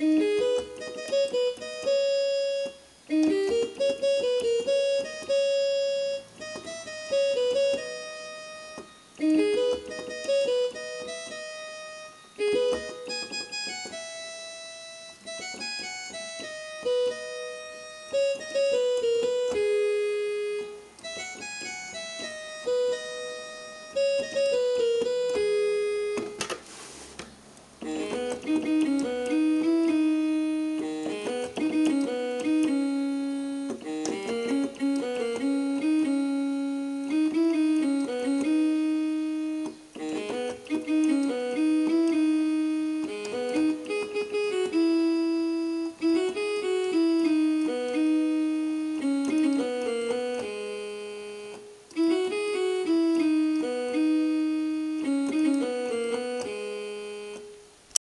Mm-hmm.